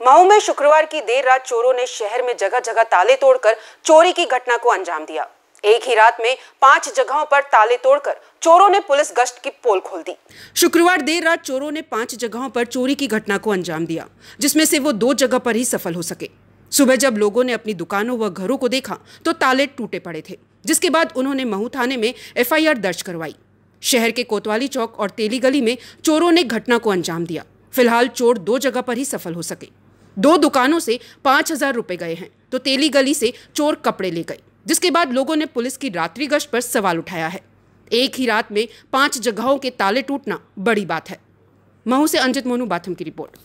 मऊ में शुक्रवार की देर रात चोरों ने शहर में जगह जगह ताले तोड़कर चोरी की घटना को अंजाम दिया। एक ही रात में पाँच जगहों पर ताले तोड़कर चोरों ने पुलिस गश्त की पोल खोल दी। शुक्रवार देर रात चोरों ने पाँच जगहों पर चोरी की घटना को अंजाम दिया, जिसमें से वो दो जगह पर ही सफल हो सके। सुबह जब लोगों ने अपनी दुकानों व घरों को देखा तो ताले टूटे पड़े थे, जिसके बाद उन्होंने महू थाने में एफआईआर दर्ज करवाई। शहर के कोतवाली चौक और तेली गली में चोरों ने घटना को अंजाम दिया। फ़िलहाल चोर दो जगह पर ही सफल हो सके। दो दुकानों से पाँच हज़ार रुपए गए हैं। तो तेली गली से चोर कपड़े ले गए, जिसके बाद लोगों ने पुलिस की रात्रि गश्त पर सवाल उठाया है। एक ही रात में पाँच जगहों के ताले टूटना बड़ी बात है। महू से अंजित मोनू बाथम की रिपोर्ट।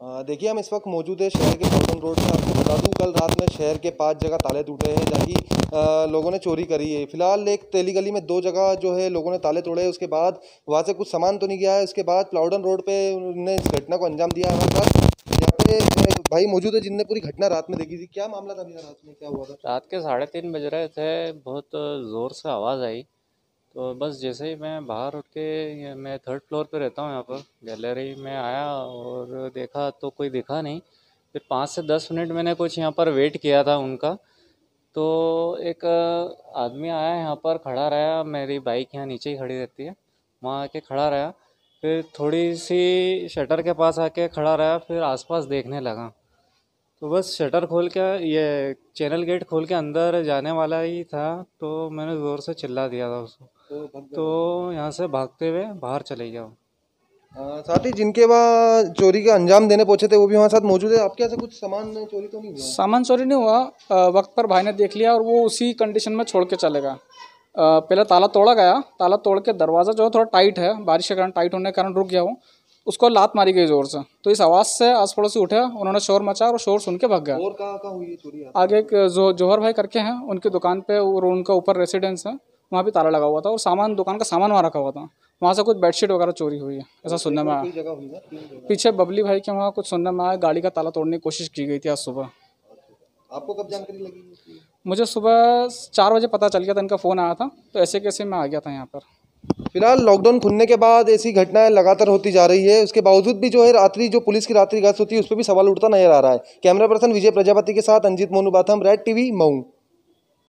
देखिए, हम इस वक्त मौजूद है शहर के पल्टन रोड में आपको बता दूँ, कल रात में शहर के पाँच जगह ताले टूटे हैं, जहाँ की लोगों ने चोरी करी है। फ़िलहाल एक तेली गली में दो जगह जो है, लोगों ने ताले तोड़े, उसके बाद वहाँ से कुछ सामान तो नहीं गया है। उसके बाद प्लाउडन रोड पे उन्होंने इस घटना को अंजाम दिया है। हमारे पास यहाँ भाई मौजूद है जिनने पूरी घटना रात में देखी थी। क्या मामला था रात में? क्या हुआ था? रात के साढ़े तीन बज रहे थे। बहुत ज़ोर से आवाज़ आई। तो बस जैसे ही मैं बाहर उठ के मैं थर्ड फ्लोर पे रहता हूँ यहाँ पर। गैलरी में आया और देखा तो कोई दिखा नहीं। फिर पाँच से दस मिनट मैंने कुछ यहाँ पर वेट किया था उनका। तो एक आदमी आया यहाँ पर, खड़ा रहा। मेरी बाइक यहाँ नीचे ही खड़ी रहती है। वहाँ आके खड़ा रहा। फिर थोड़ी सी शटर के पास आके खड़ा रहा फिर आसपास देखने लगा। तो बस शटर खोल के ये चैनल गेट खोल के अंदर जाने वाला ही था तो मैंने ज़ोर से चिल्ला दिया था उसको। तो, तो यहाँ से भागते हुए बाहर चले गया साथ ही जिनके वहाँ चोरी का अंजाम देने पहुँचे थे वो भी वहाँ साथ मौजूद है? आपके यहाँ से कुछ सामान चोरी तो नहीं हुआ? सामान चोरी नहीं हुआ। वक्त पर भाई ने देख लिया और वो उसी कंडीशन में छोड़ के चलेगा पहले ताला तोड़ा गया। ताला तोड़ के दरवाज़ा जो है थोड़ा टाइट है। बारिश के कारण टाइट होने के कारण रुक गया वो उसको लात मारी गई ज़ोर से। तो इस आवाज़ से आस पड़ोसी उठे उन्होंने शोर मचा और शोर सुन के भाग गया। और कहाँ कहाँ हुई चोरी आगे एक जो जोहर भाई करके हैं उनकी दुकान पे और उनका ऊपर रेसिडेंस है। वहाँ भी ताला लगा हुआ था और सामान दुकान का सामान वहाँ रखा हुआ था। वहाँ से कुछ बेडशीट वगैरह चोरी हुई है ऐसा सुनने में आया। पीछे बबली भाई के वहाँ कुछ सुनने में आया गाड़ी का ताला तोड़ने की कोशिश की गई थी आज सुबह। आपको कब जानकारी लगी? मुझे सुबह चार बजे पता चल गया था, इनका फ़ोन आया था तो ऐसे कैसे मैं आ गया था यहाँ पर। फ़िलहाल लॉकडाउन खुलने के बाद ऐसी घटनाएँ लगातार होती जा रही है। उसके बावजूद भी जो है रात्रि, जो पुलिस की रात्रि गश्त होती है, उस पर भी सवाल उठता नज़र आ रहा है। कैमरा पर्सन विजय प्रजापति के साथ अंजित मोनू बाथम, रेड टीवी, मऊ।